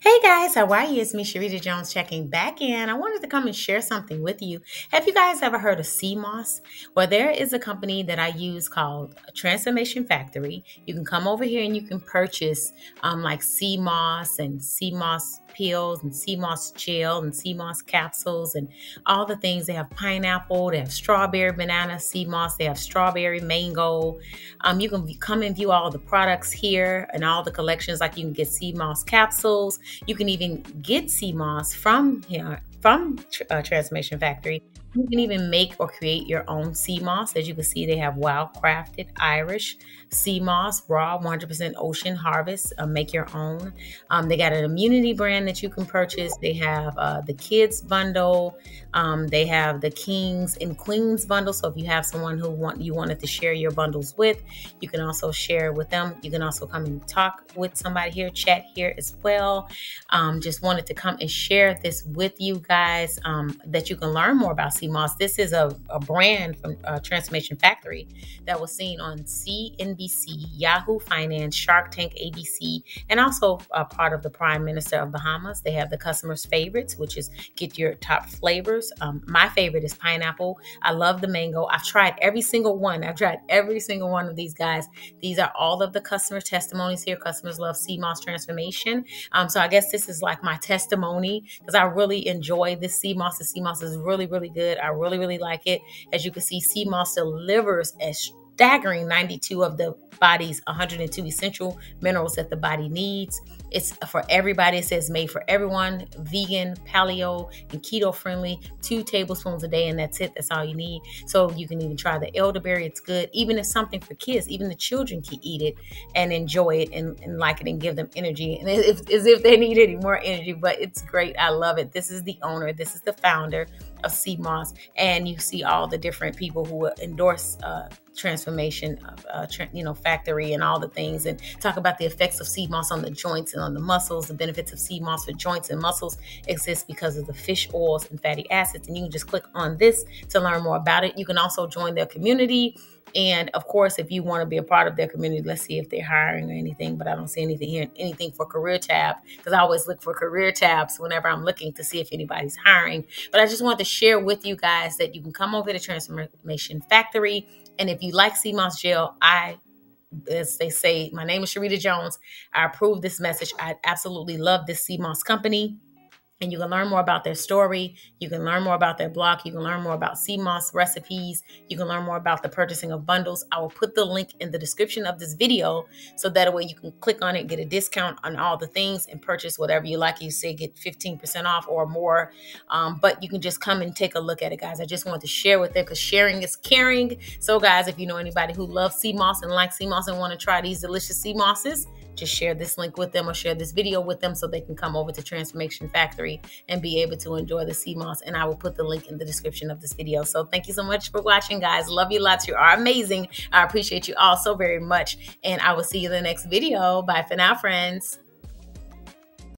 Hey guys, how are you? It's me, Charita Jones, checking back in. I wanted to come and share something with you. Have you guys ever heard of sea moss? Well, there is a company that I use called Transformation Factory. You can come over here and you can purchase um, like sea moss and sea moss pills and sea moss gel and sea moss capsules and all the things. They have pineapple, they have strawberry banana sea moss, they have strawberry mango. Um, you can come and view all the products here and all the collections. Like you can get sea moss capsules. You can even get sea moss from here from uh, Transformation Factory. You can even make or create your own sea moss. As you can see, they have wild crafted Irish sea moss, raw 100% ocean harvest. Uh, make your own. Um, they got an immunity brand that you can purchase. They have uh, the kids bundle. Um, they have the kings and queens bundle. So if you have someone who want you wanted to share your bundles with, you can also share with them. You can also come and talk with somebody here, chat here as well. Um, just wanted to come and share this with you guys um, that you can learn more about sea moss. This is a, a brand from uh, Transformation Factory that was seen on CNBC, Yahoo Finance, Shark Tank, ABC, and also a part of the Prime Minister of Bahamas. They have the customers' favorites, which is get your top flavors. Um, my favorite is pineapple. I love the mango. I've tried every single one. I've tried every single one of these guys. These are all of the customer testimonies here. Customers love sea moss transformation. Um, so I guess this is like my testimony because I really enjoy this sea moss. The sea moss is really, really good. I really, really like it. As you can see, sea moss delivers a staggering 92 of the body's 102 essential minerals that the body needs. It's for everybody. It says made for everyone, vegan, paleo, and keto friendly. Two tablespoons a day, and that's it. That's all you need. So you can even try the elderberry. It's good. Even if something for kids, even the children can eat it and enjoy it and, and like it and give them energy. And as if they need any more energy, but it's great. I love it. This is the owner. This is the founder of sea moss, and you see all the different people who endorse uh, transformation, uh, tra- you know, factory and all the things, and talk about the effects of sea moss on the joints and on the muscles. The benefits of sea moss for joints and muscles exist because of the fish oils and fatty acids. And you can just click on this to learn more about it. You can also join their community. And of course, if you want to be a part of their community, let's see if they're hiring or anything. But I don't see anything here, anything for career tab because I always look for career tabs whenever I'm looking to see if anybody's hiring. But I just want to share with you guys that you can come over to Transformation Factory. And if you like sea moss gel, I as they say, my name is Charita Jones. I approve this message. I absolutely love this sea moss company and you can learn more about their story. You can learn more about their blog. You can learn more about sea moss recipes. You can learn more about the purchasing of bundles. I will put the link in the description of this video so that way you can click on it, get a discount on all the things, and purchase whatever you like. You say get 15% off or more. Um, but you can just come and take a look at it, guys. I just want to share with them because sharing is caring. So, guys, if you know anybody who loves sea moss and likes sea moss and want to try these delicious sea mosses, just share this link with them or share this video with them so they can come over to Transformation Factory and be able to enjoy the sea moss. And I will put the link in the description of this video. So thank you so much for watching, guys. Love you lots. You are amazing. I appreciate you all so very much. And I will see you in the next video. Bye for now, friends.